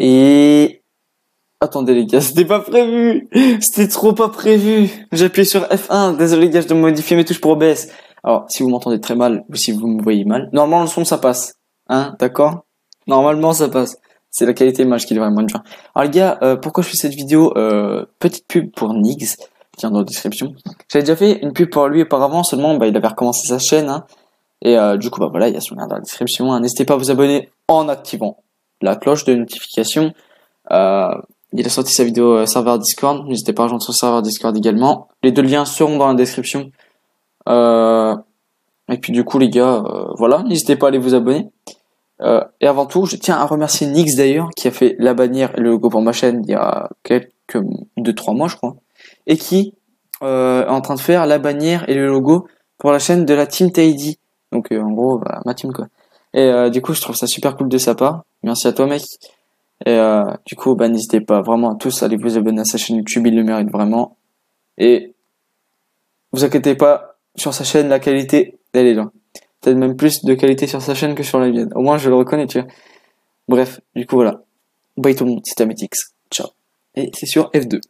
Et attendez les gars, c'était pas prévu. C'était trop pas prévu. J'ai appuyé sur F1. Désolé les gars, je dois modifier mes touches pour OBS. Alors, si vous m'entendez très mal ou si vous me voyez mal, normalement le son ça passe. Hein, d'accord? Normalement ça passe. C'est la qualité image qui est vraiment dur. Alors les gars, euh, pourquoi je fais cette vidéo? Euh, Petite pub pour Nix, tiens dans la description. J'avais déjà fait une pub pour lui auparavant, seulement bah, il avait recommencé sa chaîne. Hein, et euh, du coup, bah voilà, il y a son lien dans la description. Hein. N'hésitez pas à vous abonner en activant la cloche de notification. Euh, il a sorti sa vidéo serveur Discord. N'hésitez pas à rejoindre son serveur Discord également. Les deux liens seront dans la description. et puis du coup, les gars, voilà, n'hésitez pas à aller vous abonner. Euh, et avant tout, je tiens à remercier Nix d'ailleurs, qui a fait la bannière et le logo pour ma chaîne il y a quelques deux trois mois, je crois, et qui euh, est en train de faire la bannière et le logo pour la chaîne de la Team Tidy. Donc euh, en gros, bah, ma team quoi. Et euh, du coup, je trouve ça super cool de sa part. Merci à toi, mec. Et euh, du coup, bah n'hésitez pas vraiment à tous à aller vous abonner à sa chaîne YouTube, il le mérite vraiment. Et vous inquiétez pas, sur sa chaîne, la qualité, elle est là peut-être même plus de qualité sur sa chaîne que sur la mienne. Au moins, je le reconnais, tu vois. Bref, du coup, voilà. Bye tout le monde, c'était Ametix. Ciao. Et c'est sur F2.